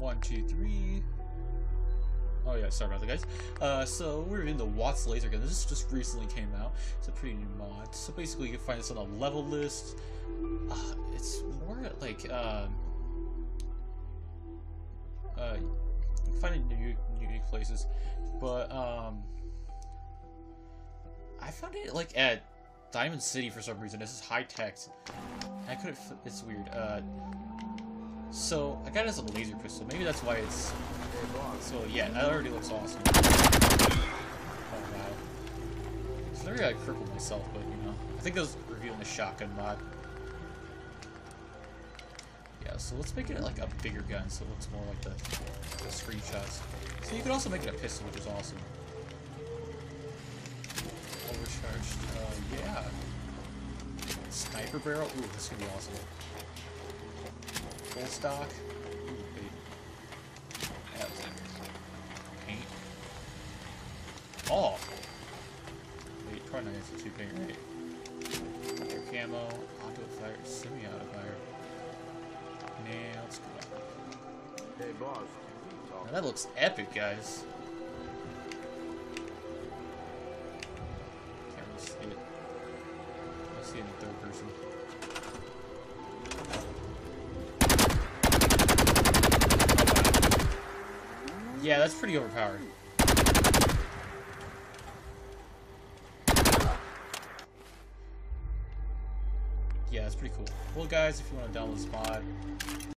One, two, three. Oh yeah, sorry about that, guys. Uh, so we're in the Wattz laser gun. This just recently came out. It's a pretty new mod. So basically, you can find this on a level list. Uh, it's more like um, uh, you can find it in unique, places, but um, I found it like at Diamond City for some reason. This is high tech. I couldn't. It's weird. Uh, so I got it as a laser pistol. Maybe that's why it's. So yeah, that already looks awesome. Oh wow. So maybe I crippled myself, but you know, I think I was reviewing the shotgun mod. Yeah, so let's make it like a bigger gun, so it looks more like the, the screenshots. So you can also make it a pistol, which is awesome. Overcharged. Uh, yeah. Sniper barrel. Ooh, this is gonna be awesome. Full stock. That was. Paint. Oh! Wait, probably not gonna two paint, right? Your camo, auto fire, semi-auto fire. Nah, let's go. Hey, boss. Now that looks epic, guys. Can't really see it. I see it in third person. Yeah, that's pretty overpowered. Yeah, that's pretty cool. Well, guys, if you want to download this mod,